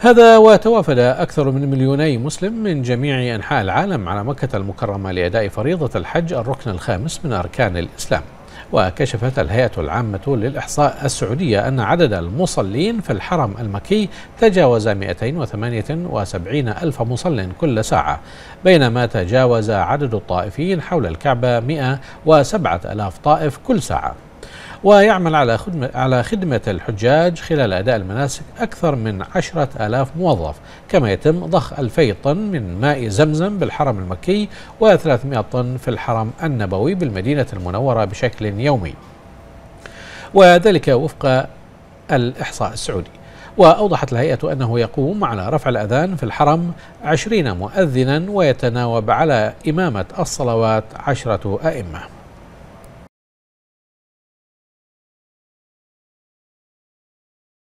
هذا وتوافد أكثر من مليوني مسلم من جميع أنحاء العالم على مكة المكرمة لأداء فريضة الحج الركن الخامس من أركان الإسلام. وكشفت الهيئة العامة للإحصاء السعودية أن عدد المصلين في الحرم المكي تجاوز 278 ألف مصل كل ساعة بينما تجاوز عدد الطائفين حول الكعبة 107 ألاف طائف كل ساعة. ويعمل على خدمة, على خدمة الحجاج خلال أداء المناسك أكثر من عشرة آلاف موظف كما يتم ضخ ألفي طن من ماء زمزم بالحرم المكي و300 طن في الحرم النبوي بالمدينة المنورة بشكل يومي. وذلك وفق الإحصاء السعودي. وأوضحت الهيئة أنه يقوم على رفع الأذان في الحرم عشرين مؤذنا ويتناوب على إمامة الصلوات عشرة أئمة.